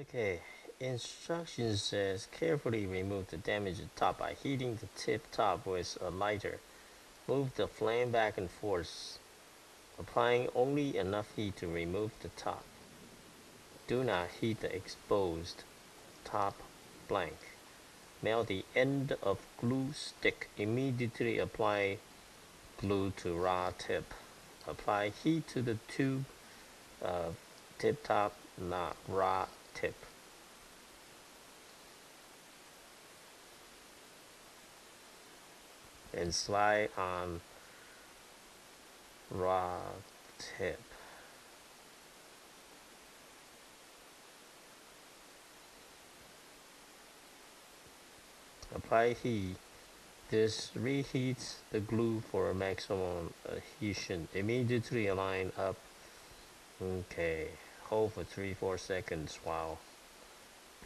Okay, instruction says carefully remove the damaged top by heating the tip top with a lighter. Move the flame back and forth, applying only enough heat to remove the top. Do not heat the exposed top blank. Melt the end of glue stick. Immediately apply glue to rod tip. Apply heat to the tube uh, tip top, not rod tip. And slide on rod tip. Apply heat. This reheats the glue for maximum adhesion. Immediately align up. Okay. Hold for 3-4 seconds while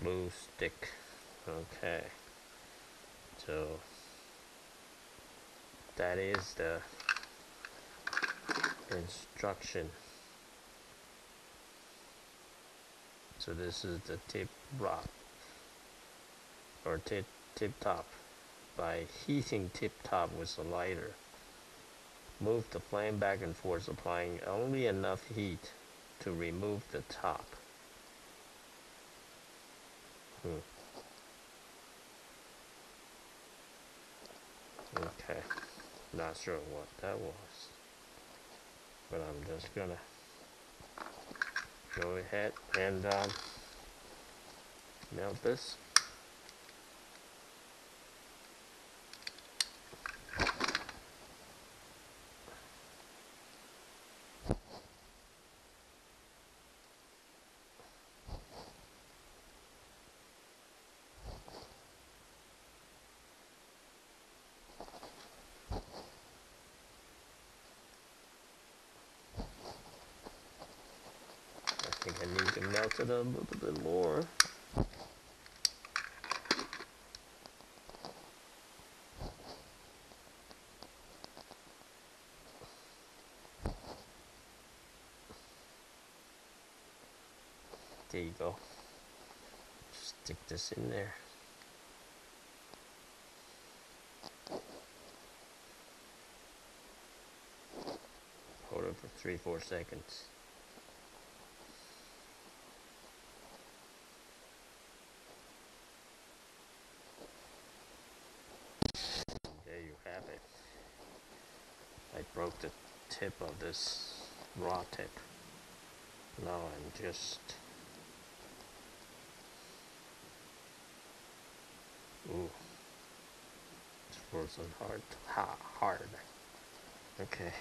blue stick. Okay. So that is the instruction. So this is the tip rod or tip tip top by heating tip top with a lighter. Move the flame back and forth applying only enough heat to remove the top. Hmm. Okay, not sure what that was, but I'm just gonna go ahead and um, melt this. Think I need to melt it a little bit more. There you go. Stick this in there. Hold it for three, four seconds. There you have it. I broke the tip of this rod tip. Now I'm just Ooh. It's frozen hard ha hard. Okay.